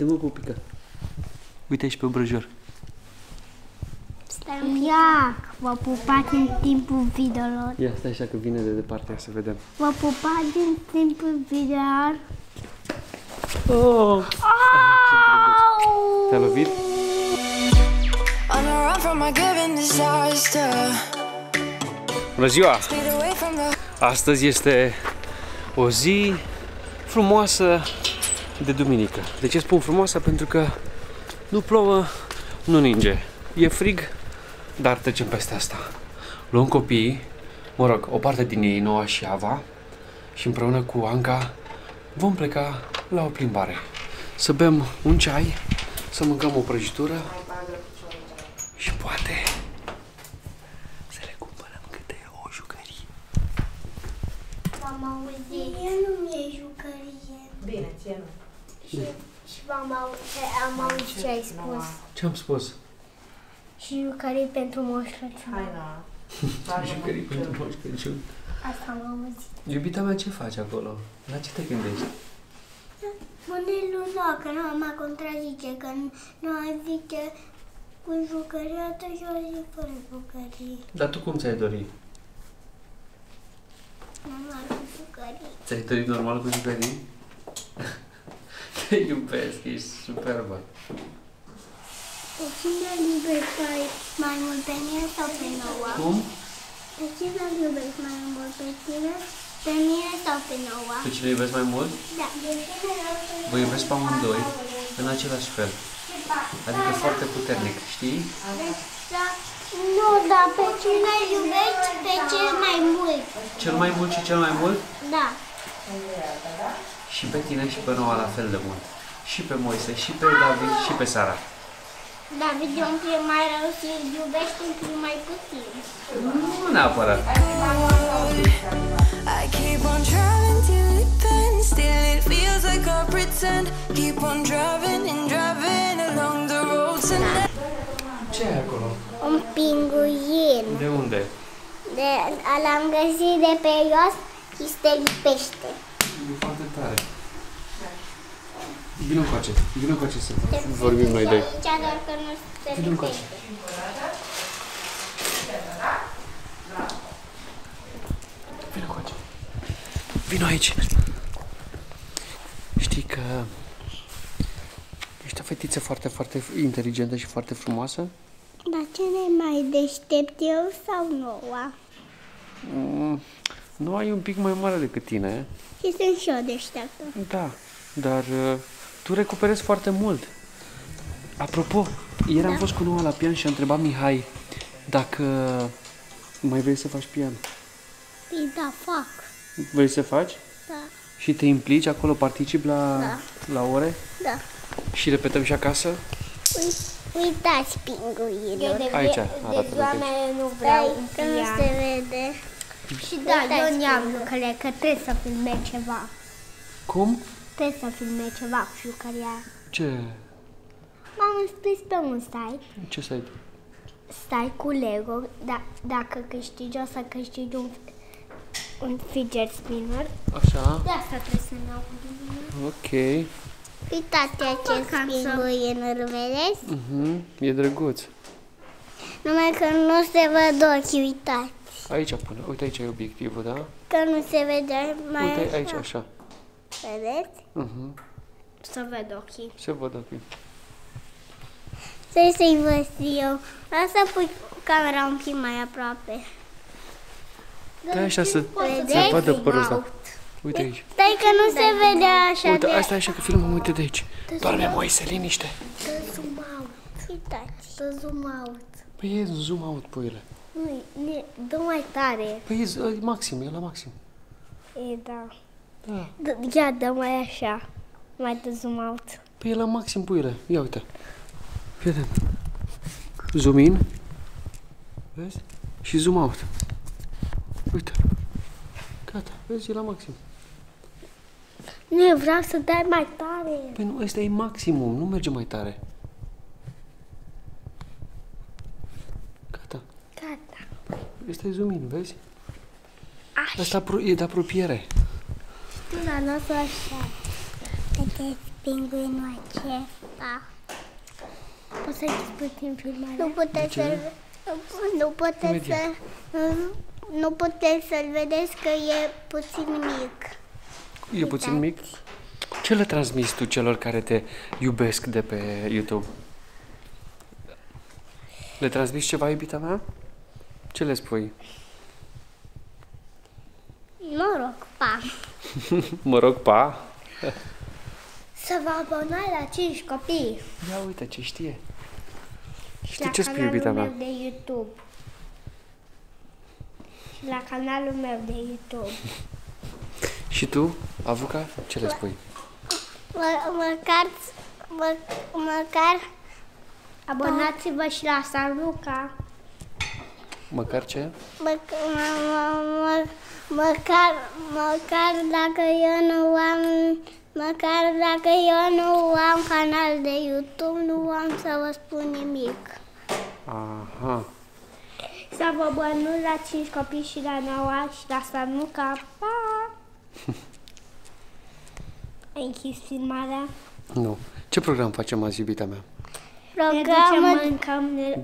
Dă-mă pupică. Uite aici pe obrăjor. Iac, vă pupați în timpul videolor. Ia, stai așa că vine de departe, să vedem. Vă pupați în timpul videolor. Oh! Te-a lovit? On a run from a given disaster. Bună ziua! Speed away from the Astăzi este o zi frumoasă de duminică. De ce spun frumoasă? Pentru că nu plouă, nu ninge. E frig, dar trecem peste asta. Luăm copiii, mă rog, o parte din ei, Noa și Ava, și împreună cu Anca vom pleca la o plimbare. Să bem un ceai, să mâncăm o prăjitură și poate să le cumpărăm câte o jucărie. V-am auzit. Mie nu mi-e jucărie. Bine, ție nu. Și, și v-am auzit, am auzit ce ai spus. Ce am spus? Și jucării pentru Moș Crăciun. Hai, na. Jucării pentru Moș Crăciun. Asta am auzit. Iubita mea, ce faci acolo? La ce te gândești? Monelul nu, că nu mă contrazice, că nu, nu ai zice cu jucării, atunci eu zic fără jucării. Dar tu cum ți-ai dori? Normal cu jucării. Ți-ai dorit normal cu jucării? Te iubesc, ești superbă. Pe cine îl iubești mai, mai mult, pe mine sau pe Noua? Cum? Pe cine îl iubești mai mult, pe tine, pe mine sau pe Noua? Pe cine iubesc mai mult? Da. Vă iubesc pe amândoi în același fel. Adică foarte puternic, știi? Deci, da, nu, dar pe cine îl iubești, pe cel mai mult. Cel mai mult și cel mai mult? Da. Și pe tine și pe Noa la fel de mult. Și pe Moise, și pe David, și pe Sara. David e un pic mai rău și îl iubești un pic mai puțin. Nu neapărat. I keep on driving till it bends. Still it feels like I pretend. Keep on driving and driving along the roads and Ce e acolo? Un pinguin. De unde? De, l-am găsit de pe jos și se lipește. E foarte tare. Vino încoace, vino încoace să vorbim noi doi. Aici doar că nu se Vino încoace. lipește. Vino încoace. Vino aici. Știi că ești o fetiță foarte, foarte inteligentă și foarte frumoasă? Dar cine mai deștept eu sau Noua? Mm, nu ai un pic mai mare decât tine, Și sunt și eu deșteaptă. da, dar uh, tu recuperezi foarte mult. Apropo, ieri am fost cu Noa la pian și a întrebat Mihai dacă mai vrei să faci pian. Păi da, fac. Vrei să faci? Da, Și te implici acolo, participi la, Da. la ore? da. Și repetăm și acasă? Ui, uitați pinguinul. Aici, arată ziua de mea nu vreau un Că nu pian. se vede. Și da, eu Uitați ne-am pinguinul. lucrare, că trebuie să filme ceva. Cum? Trebuie să filme ceva cu jucăria. Ce? M-am înscris pe un site, Ce site? stai cu Lego, da, dacă câștigi o să câștigi un, un fidget spinner. Așa, De asta trebuie să ne iau. ok. Uitați acest pinguin, îl vedeți? Mhm, e drăguț. Numai că nu se văd ochii, uitați. Aici până, uite aici e obiectivul, da? Că nu se vede mai Uite așa. aici, așa. Vedeți? Mhm, Să ved ochii. se văd ochii. Să-i să-i văd și eu. Lasă pui camera un pic mai aproape. Da, așa să Vedeți? se vadă părul ăsta. Uite aici. Stai că nu se vede așa Uite, de... asta e așa că filmăm, uite de aici. Doarme Moise, liniște. Dă zoom out. Uitați. Dă zoom out. Păi e zoom out, puiule. Nu, ne, dă mai tare. Păi e z- e maxim, e la maxim. E, da. Da. D- ia, dă mai așa. Mai de zoom out. Păi e la maxim, puiule. Ia uite. Fii atent. Zoom in. Vezi? Și zoom out. Uite. Gata, vezi, e la maxim. Nu, eu vreau să dai mai tare. Păi nu, ăsta e maximum, nu merge mai tare. Gata. Gata. Ăsta e zoom in, vezi? Așa. Asta apro- e de apropiere. Da, lasă așa. vedeți pinguinul acesta. Poți să închizi puțin filmarea? Nu puteți să nu puteți să Imediat. nu puteți să-l vedeți că e puțin mic. E puțin mic. Ce le transmiți tu celor care te iubesc de pe YouTube? Le transmiți ceva, iubita mea? Ce le spui? Noroc, pa! Mă rog, pa! Să vă abonați la 5 copii. Ia uite ce știe. Și la tu ce spui, canalul iubita mea? meu de YouTube. Și la canalul meu de YouTube. Și tu, Avuca, ce le spui? Mă, măcar, mă, măcar Abonați-vă și la Saluca. Măcar ce? Mă, mă, mă, mă, măcar, măcar dacă eu nu am măcar dacă eu nu am canal de YouTube, nu am să vă spun nimic. Aha. Să vă abonați la 5 copii și la Noua și la Saluca. Pa! Ai închis filmarea? Nu. Ce program facem azi, iubita mea? Ne ducem, Programul, mâncăm, ne...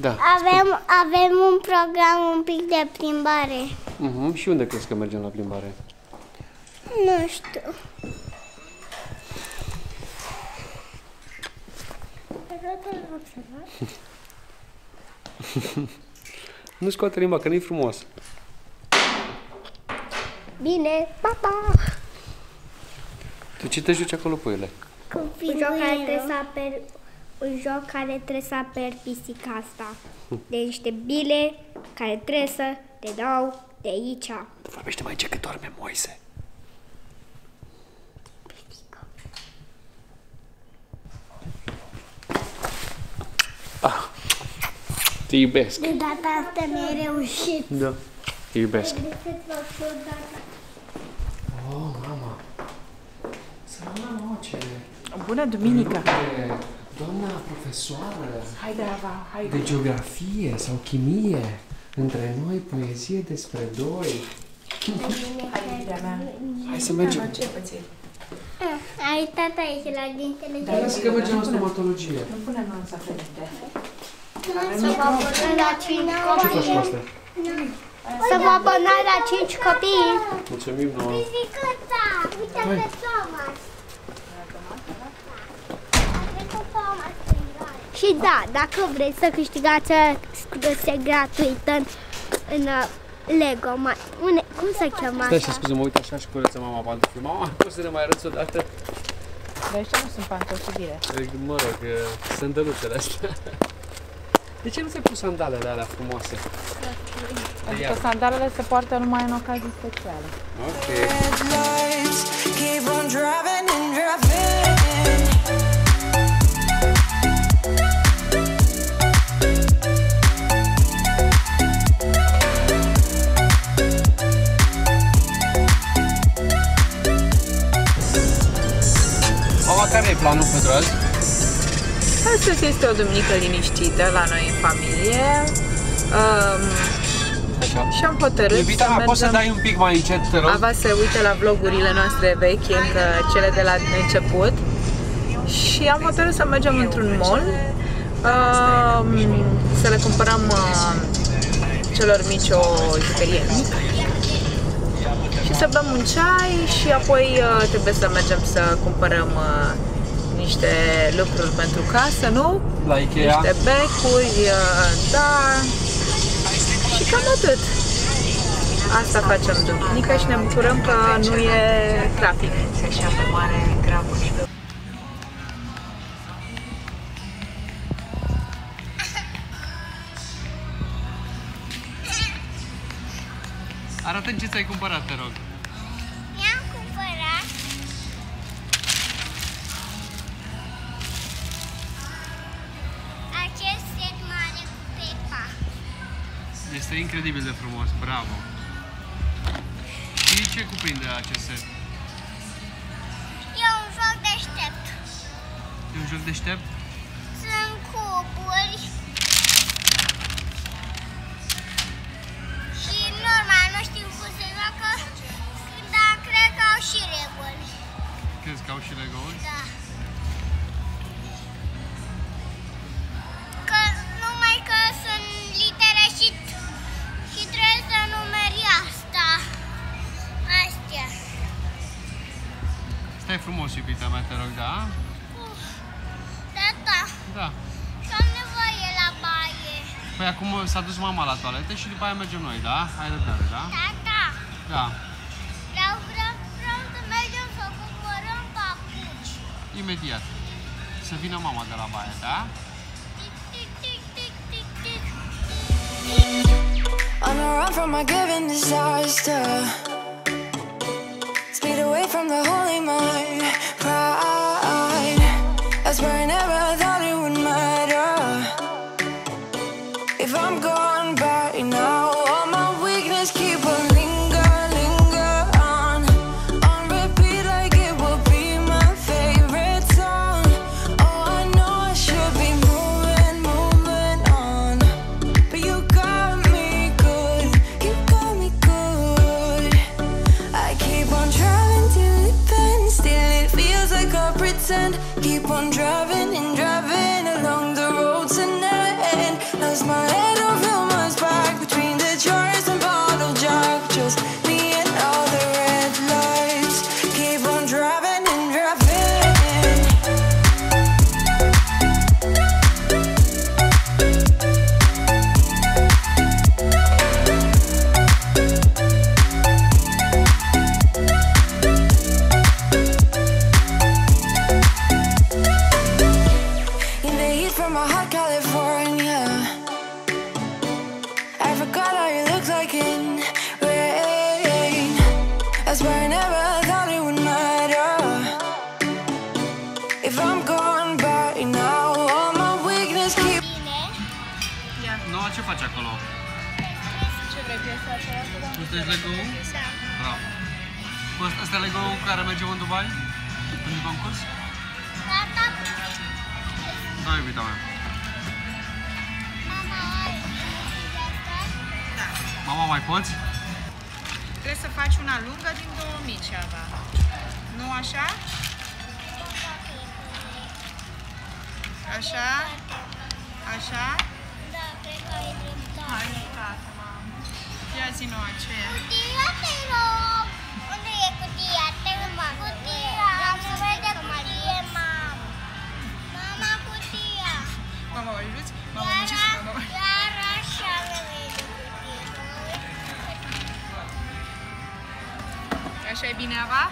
Da. avem, avem un program un pic de plimbare. Uh-huh. Și unde crezi că mergem la plimbare? Nu știu. Nu scoate limba, că nu-i frumos. Bine, pa, pa! Tu ce te joci acolo, puiule? Cu Un joc care trebuie pinguinul. să aper, un joc care trebuie să aper pisica asta. De niște bile care trebuie să te dau de aici. Vorbește mai ce că doarme Moise. Ah. Te iubesc. De data asta mi-ai reușit. Da. Te iubesc. Oh, mama. Sărana mama, ce... Bună duminică! E, Doamna profesoară Hai de la hai de geografie sau chimie. Între noi, poezie despre doi. hai iubirea mea. Hai să mergem. Ce păței? A uitat aici la dintele de Hai să că mergem la stomatologie. Nu punem în safelite. Să vă abonați la 5 Ce copii. faci cu astea? Să vă abonați la 5 copii. Mulțumim nouă. Pisicuța! Uite Hai. pe Thomas! Și da, dacă vreți să câștigați excursie gratuită în, în uh, Lego, mai, une, cum se cheamă Stai și asta? scuze, mă uit așa și curăță mama pantofii. Mama, poți să ne mai arăți o dată? Dar ăștia nu sunt pantofi bine. Mă rog, sandăluțele astea. De ce nu ți-ai pus sandalele alea frumoase? Adică sandalele se poartă numai în ocazii speciale. Ok. Care e planul pentru azi? Astăzi este o duminică liniștită la noi în familie. Um, Așa. și am hotărât Iubita să mea, poți să mergem... dai un pic mai încet, te rog? Ava se uită la vlogurile noastre vechi, încă cele de la început. Și am hotărât să mergem într-un mall, um, să le cumpărăm uh, celor mici o jucărie mică și să bem un ceai și apoi uh, trebuie să mergem să cumpărăm uh, niște lucruri pentru casă, nu? La Ikea? Niște becuri, uh, da, și cam atât. Asta facem duminică și ne bucurăm că nu e trafic. Arată-mi ce ți-ai cumpărat, te rog. Mi-am cumpărat acest set mare cu Peppa. Este incredibil de frumos, bravo. Și ce cuprinde acest set? E un joc deștept. E un joc deștept? Sunt cuburi Crezi că au și Lego-uri? Da. Că numai că sunt litere și, și trebuie să numeri asta. Astea. Stai frumos, iubita mea, te rog, da? Tata, Da. și am nevoie la baie. Păi acum s-a dus mama la toaletă și după aia mergem noi, da? Hai răbdare, da? Tata, Da. vreau, Imediat. Să vină mama de la baie, da? On a run from my given disaster. Speed away from the holy mind. Acolo? ce vrei piesa aceea? Tu sunteți Lego? Da. Bravo. Cu ăsta, ăsta e Lego cu care mergem în Dubai? În concurs? Tata, Da, iubita mea. mama are asta? Mama, mai poți? Trebuie să faci una lungă din două mici, Ava. Nu așa? Așa? Așa? Da, cred că ai dreptate. Hai, tată, mamă. Ia zi nouă, ce e? Cutia, te rog! Unde e cutia? Te rog, cutia! Am nevoie de cutie, mam. Mama, cutia! Mama, mă ajuți? Mama, Iar, mă ajuți? Mama, mă iar așa am nevoie de cutie. Așa e bine, Ava?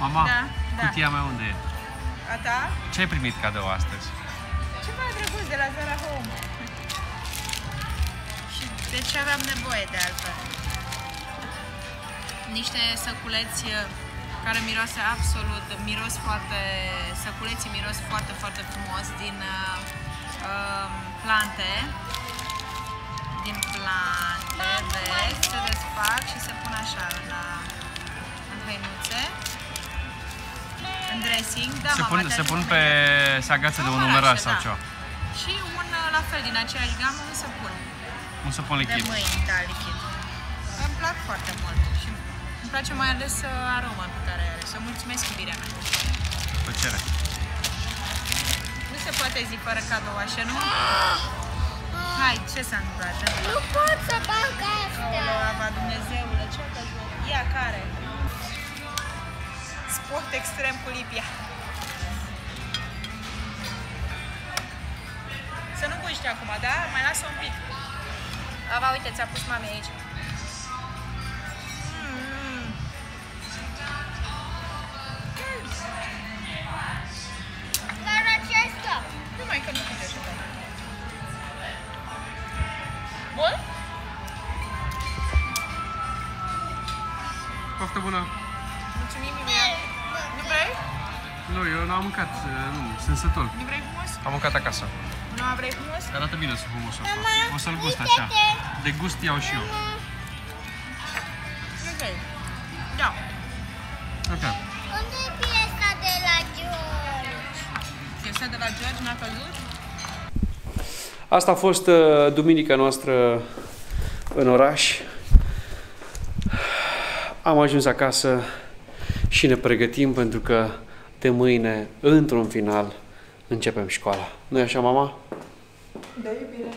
Mama, Da, da. cutia mea unde e? A ta? Ce ai primit cadou astăzi? Ceva drăguț de la Zara Home. Și de ce aveam nevoie de altfel? Niște săculeți uh, care miroase absolut, miros foarte, săculeții miros foarte, foarte frumos din uh, uh, plante. Din plante, vezi, se desfac și se pun așa în, uh, în hăinuțe. În dressing, da, se mama, pun, te se pun ajută pe mult. se agață de un Număr numerar așa, sau da. ceva. Și un uh, la fel, din aceeași gamă, un săpun. Un să pun De lichid. mâini, da, lichid. Îmi plac foarte mult și îmi place mai ales uh, aroma pe care are. Să mulțumesc iubirea mea. Plăcere. Nu se poate zi fără cadou așa, nu? Hai, ce s-a întâmplat? Nu pot să fac asta. Aoleu, Ava, Dumnezeule, ce te joc? Ia, care? Sport extrem cu Lipia. Să nu guști acum, da? Mai lasă un pic. Ava, uite, ți-a pus mami aici. Mm. Dar acesta. Nu mai că nu puteți așa. Bun? Poftă bună! Mulțumim, Iulia. Nu vrei? Nu, eu n-am mâncat, nu, sunt sătul. Nu vrei humus? Am mâncat acasă. Nu vrei humus? Arată bine să humusul ăsta. Mama, O să-l gust uite-te. așa. De gust iau și eu. Nu vrei. Da. Ok. Unde e piesa de la George? Este de la George, n-a căzut? Asta a fost uh, duminica noastră în oraș. am ajuns acasă și ne pregătim pentru că de mâine, într-un final, începem școala. nu așa, mama? Da, iubire.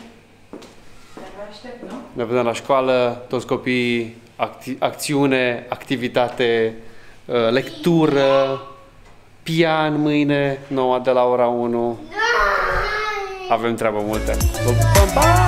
Te aștept, nu? Ne vedem la școală, toți copiii, acti- acțiune, activitate, uh, lectură, pian mâine, noua de la ora 1. Avem treabă multă. Pa, pa!